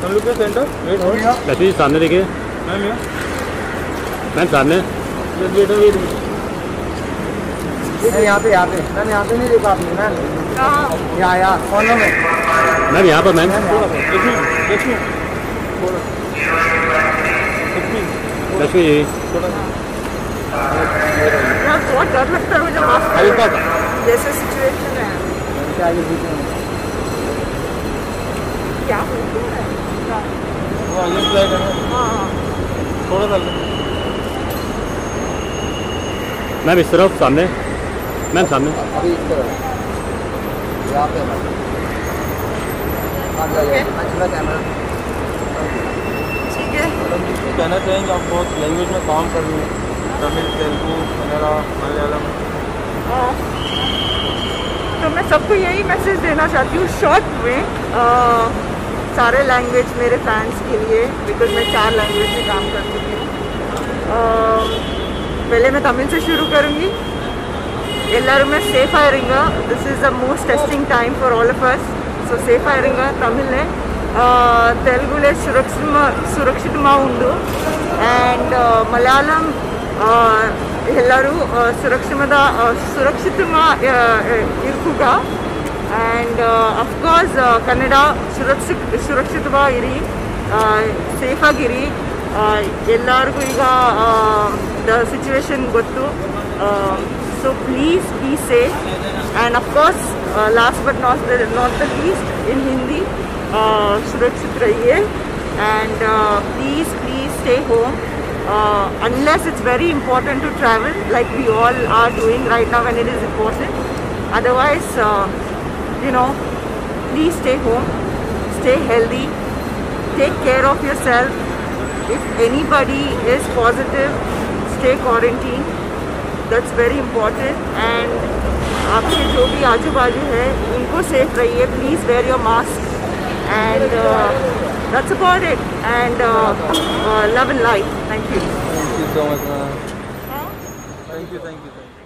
Centre wait हो सामने देखिए। मैम मैम सामने। यहाँ पे यहाँ पे। मैम यहाँ पे नहीं देखा आपने मैम। यहाँ यहाँ कॉर्नर में। मैम यहाँ पर मैम। लक्ष्मी जी। बहुत डर लगता है मुझे जैसे सिचुएशन है। क्या हो है। है हाँ। हाँ मैम इस तरफ़ सामने। मैम सामने। अभी इस तरह यहाँ पे अच्छा कैमरा ठीक है। कहना चाहेंगे? आप बहुत लैंग्वेज में काम कर रही हैं। तमिल तेलुगू कन्नड़ा मलयालम। हाँ। तो मैं सबको यही मैसेज देना चाहती हूँ शॉर्ट में। सारे लैंग्वेज मेरे फैंस के लिए बिकॉज़ मैं चार लैंग्वेज में काम कर चुकी हूँ पहले मैं तमिल से शुरू करूँगी। एलू मैं सेफ़ आ आएँगा this is the most testing time for all of us so safe आएँगा Tamil ने तेलुगु ले सुरक्षित सुरक्षित एंड तो। मलयालम एलू सुरक्षित सुरक्षित इकूगा ಆ್ಯಂಡ್ ಅಫ್ಕೋರ್ಸ್ ಕನ್ನಡ ಸುರಕ್ಷಿತ ಸುರಕ್ಷಿತವಾಗಿರಿ ಸೇಫಾಗಿರಿ ಎಲ್ಲರಿಗೂ ಈಗ ದ ಸಿಚುವೇಶನ್ ಗೊತ್ತು so please be safe and of course last but not the not the least in Hindi ಸುರಕ್ಷಿತ ರಹಿಯೇ and please please stay home unless it's very important to travel like we all are doing right now and it is important otherwise you know please stay home stay healthy take care of yourself if anybody is positive stay quarantined that's very important and आपके जो भी आजू बाजू है उनको safe रहिए please wear your mask and that's about it and uh, uh, love and life thank you thank you so much ma'am thank you thank you